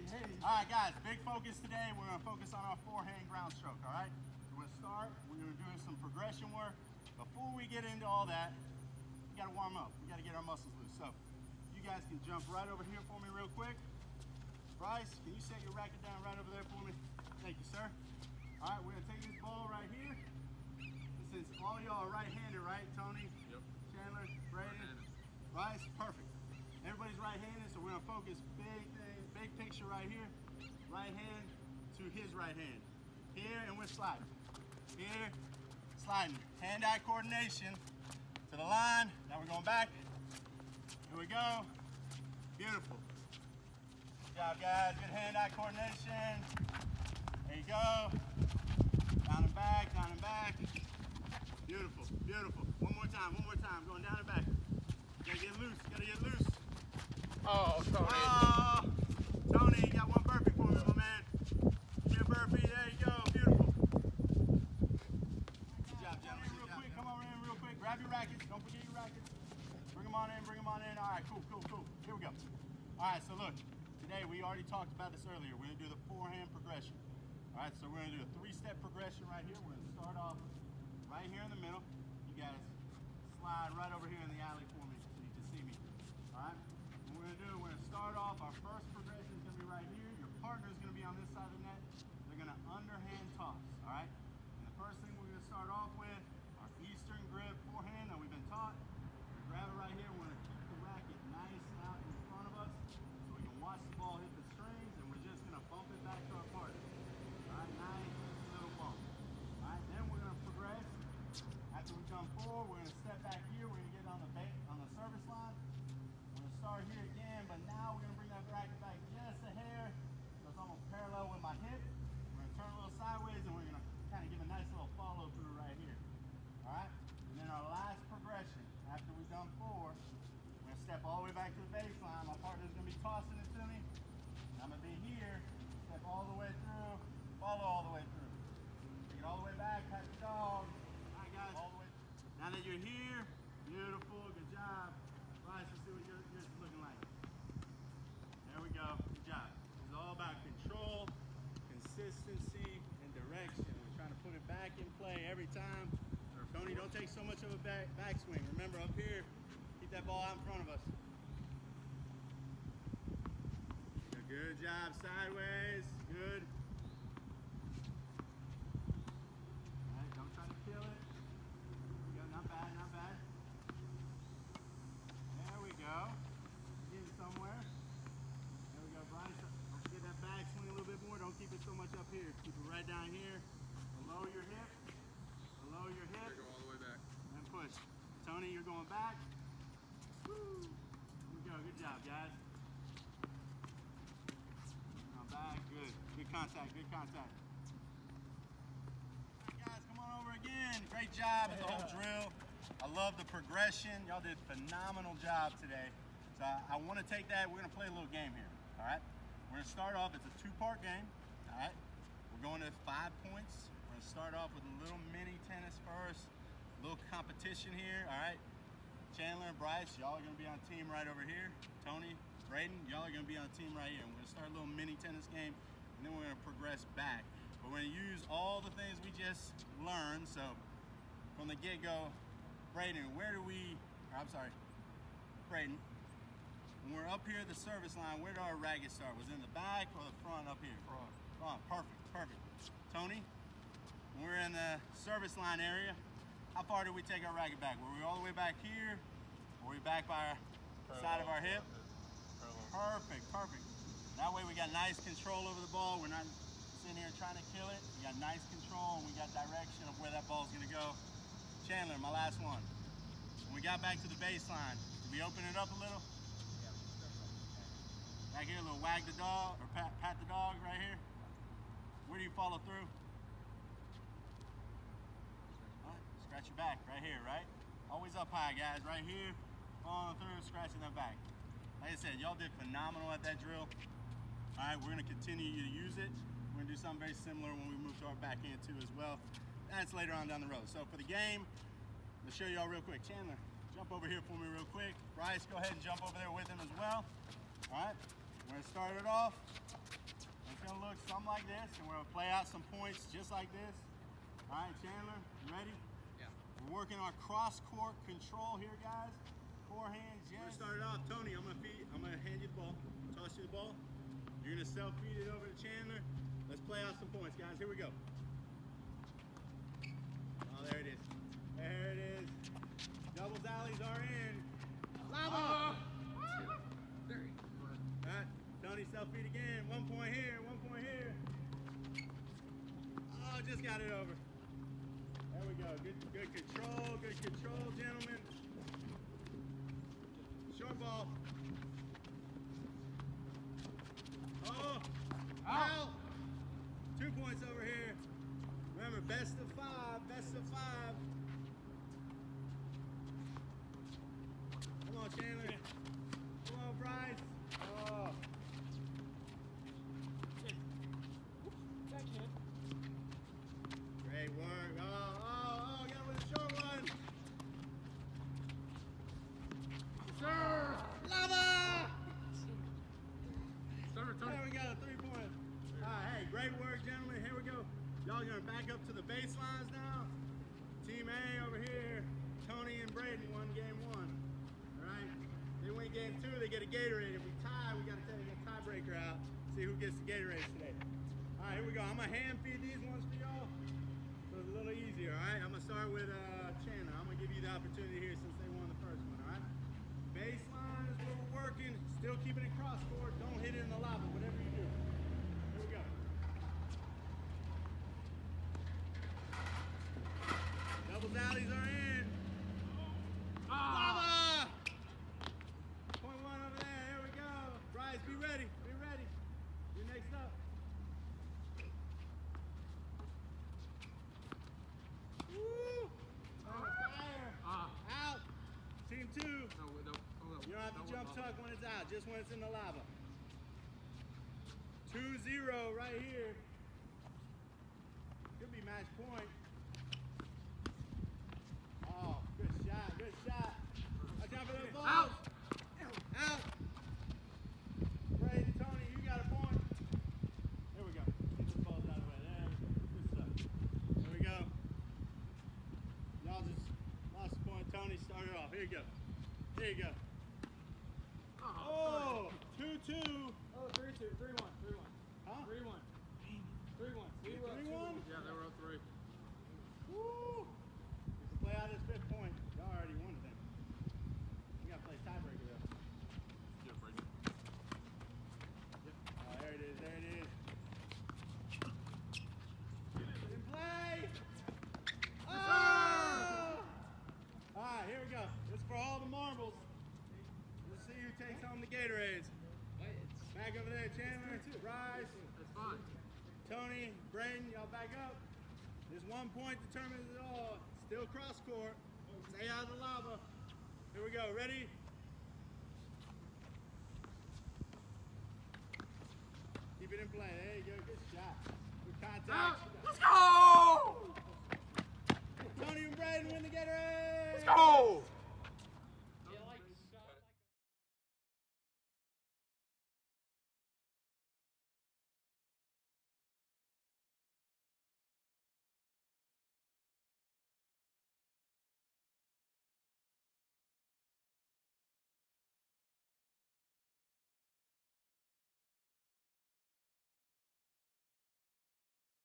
All right, guys, big focus today. We're gonna focus on our forehand ground stroke, all right? We're gonna start, we're gonna do some progression work. Before we get into all that, we gotta warm up. We gotta get our muscles loose. So, you guys can jump right over here for me real quick. Bryce, can you set your racket down right over there for me? Thank you, sir. All right, we're gonna take this ball right here. This is all y'all right-handed, right, Tony? Yep. Chandler, Braden, Bryce, perfect. Everybody's right-handed, so we're gonna focus big big picture right here. Right hand to his right hand. Here, and we're sliding. Here, sliding. Hand-eye coordination to the line. Now we're going back. Here we go. Beautiful. Good job, guys. Good hand-eye coordination. There you go. Down and back, down and back. Beautiful, beautiful. One more time, one more time. Going down and back. Gotta get loose, gotta get loose. Oh, Tony. Oh, Tony, you got one burpee for me, my man. Give me a burpee, there you go, beautiful. Good job, gentlemen. Real quick, come over in real quick. Grab your rackets, don't forget your rackets. Bring them on in, bring them on in. All right, cool, cool, cool. Here we go. All right, so look, today we already talked about this earlier. We're gonna do the forehand progression. All right, so we're gonna do a three-step progression right here. We're gonna start off right here in the middle. You guys slide right over here in the alley for me so you can see me. All right, what we're gonna do, we're gonna start off, our first progression is gonna be right here. Your partner is gonna be on this side of the net. They're gonna underhand toss, all right? And the first thing we're gonna start off with, our Eastern grip forehand that we've been taught. We're gonna grab it right here, we're gonna keep the racket nice out in front of us so we can watch the ball hit the strings and we're just gonna bump it back to our partner. All right, nice little bump. All right, then we're gonna progress. After we come forward, we're gonna step back here. We're gonna get on the bait, on the service line. We're gonna start here again, but now we're gonna bring that racket back just a hair. So it's almost parallel with my hip. We're gonna turn a little sideways and we're gonna kind of give a nice little follow through right here. All right, and then our last progression, after we've done four, we're gonna step all the way back to the baseline. My partner's gonna be tossing it to me. I'm gonna be here, step all the way through, follow all the way through. Take it all the way back, pat the dog. All right, guys, all the way. Now that you're here, beautiful, good job. Bryce, let's see what yours yours is looking like. There we go, good job. It's all about control, consistency, and direction. We're trying to put it back in play every time. Tony, don't take so much of a back backswing. Remember, up here, keep that ball out in front of us. Good, good job, sideways, good. All right, don't try to kill it. There we go, not bad, not bad. There we go. Getting somewhere. There we go, Bryce. Don't forget that back swing a little bit more. Don't keep it so much up here. Keep it right down here. Below your hip. Below your hip. Gotta go all the way back. And push. Tony, you're going back. We go. Good job, guys. Now back. Good. Good contact. Good contact. Guys, come on over again. Great job with the whole drill. I love the progression. Y'all did phenomenal job today. So I, I want to take that. We're going to play a little game here. All right. We're going to start off. It's a two-part game. All right. We're going to five points. We're going to start off with a little mini tennis first. A little competition here. All right. Chandler and Bryce, y'all are going to be on team right over here. Tony, Braden, y'all are going to be on team right here. We're going to start a little mini tennis game, and then we're going to progress back. But we're to use all the things we just learned. So from the get-go, Braden, where do we, or I'm sorry, Braden, when we're up here at the service line, where did our racket start? Was it in the back or the front up here? Front. Front, perfect, perfect. Tony, when we're in the service line area, how far did we take our racket back? Were we all the way back here? Were we back by our side of our hip? Parallel. Perfect, perfect. That way we got nice control over the ball. We're not sitting here trying to kill it. We got nice control and we got direction of where that ball's gonna go. Chandler, my last one. When we got back to the baseline, did we open it up a little? Back here, a little wag the dog, or pat, pat the dog right here. Where do you follow through? Right, scratch your back right here, right? Always up high, guys, right here. Following through, scratching that back. Like I said, y'all did phenomenal at that drill. All right, we're gonna continue to use it. We're gonna do something very similar when we move to our backhand too as well. That's later on down the road. So for the game, I'll show y'all real quick. Chandler, jump over here for me real quick. Bryce, go ahead and jump over there with him as well. All right, We're gonna start it off. It's gonna look something like this, and we're gonna play out some points just like this. All right, Chandler, you ready? Yeah. We're working our cross court control here, guys. Forehands, yes. We're gonna start it off. Tony, I'm gonna feed, I'm gonna hand you the ball. Toss you the ball. You're gonna self feed it over to Chandler. Let's play out some points, guys. Here we go. Oh, there it is. There it is. Doubles alleys are in. Lava! Ah. There you. Alright, Tony self feed again. One point here, one point here. Oh, just got it over. There we go. Good, good control, good control, gentlemen. Ball. Oh, out. Two points over here. Remember, best of five, best of five. Come on, Chandler. Come on, Bryce. Oh. Great work. Oh, oh, oh, got with a short one. Sir! Lava! Sir, Tony. There we go, three points. All right, hey, great work, gentlemen. Here we go. Y'all gonna back up to the baselines now. Team A over here. Tony and Braden won game one. All right. They win game two. They get a Gatorade. If we tie, we gotta take a tiebreaker out. See who gets the Gatorade today. All right, here we go. I'm gonna hand feed these ones for y'all. So it's a little easier. All right. I'm gonna start with uh, Chandler. I'm gonna give you the opportunity here since they won the first one. All right. Baseline is where we're working. Still keeping it cross court. Don't hit it in the lava. Whatever you do. Here we go. Doubles alleys are in. Lava! Point one over there. Here we go. Bryce, be ready. Be ready. You're next up. Woo! On fire. Ah. Out. Team two. No, wait, no, no. You don't have to jump tuck when it's out, just when it's in the lava. 2-0 right here. Could be match point. Oh, good shot, good shot. Watch out for those balls. Out. Out. Braden, Tony, you got a point. There we go. Get those balls out of the way. There. Good stuff. There we go. Y'all just lost a point. Tony started off. Here you go. There you go. Oh, Oh, 2-2. Oh, three two, three one, three one, Huh? three one, three one. We Three two one? Yeah, they were up three. Woo! We can play out this fifth point. Y'all already won it then. We gotta play tiebreaker though. Yeah, Brady. Oh, there it is, there it is. In play! Oh! Alright, here we go. This is for all the marbles. Let's see who takes home the Gatorades. Back over there, Chandler, Bryce, That's fine. Tony, Braden, y'all back up. This one point determines it all. Still cross court. Stay out of the lava. Here we go. Ready? Keep it in play. There you go. Good shot. Good contact. Out. Let's go! Tony and Braden win the Gatorade. Let's go!